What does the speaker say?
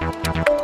Música